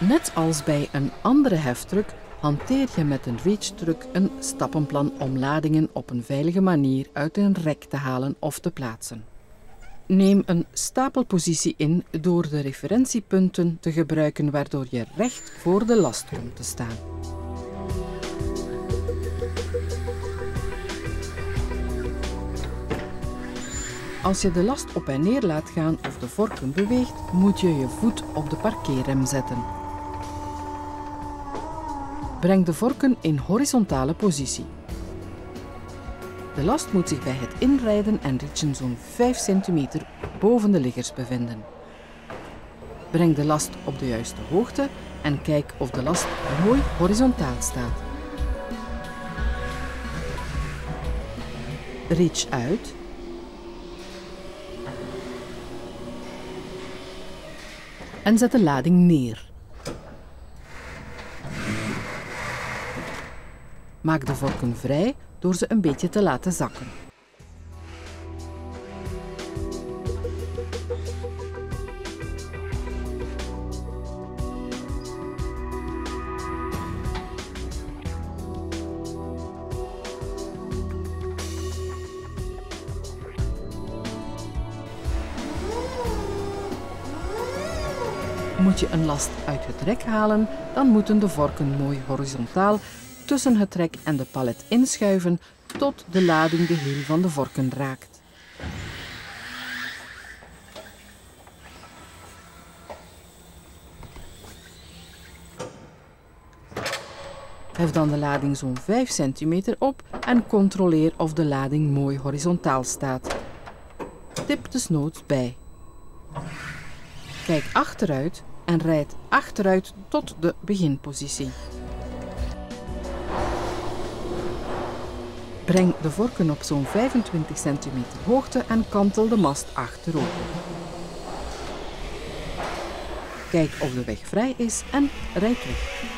Net als bij een andere heftruck hanteer je met een reach-truck een stappenplan om ladingen op een veilige manier uit een rek te halen of te plaatsen. Neem een stapelpositie in door de referentiepunten te gebruiken waardoor je recht voor de last komt te staan. Als je de last op en neer laat gaan of de vorken beweegt, moet je je voet op de parkeerrem zetten. Breng de vorken in horizontale positie. De last moet zich bij het inrijden en ritchen zo'n 5 cm boven de liggers bevinden. Breng de last op de juiste hoogte en kijk of de last mooi horizontaal staat. Reach uit. En zet de lading neer. Maak de vorken vrij door ze een beetje te laten zakken. Moet je een last uit het rek halen, dan moeten de vorken mooi horizontaal tussen het rek en de palet inschuiven tot de lading de heel van de vorken raakt. Hef dan de lading zo'n 5 cm op en controleer of de lading mooi horizontaal staat. Tip desnoods bij. Kijk achteruit en rijd achteruit tot de beginpositie. Breng de vorken op zo'n 25 cm hoogte en kantel de mast achterover. Kijk of de weg vrij is en rijd weg.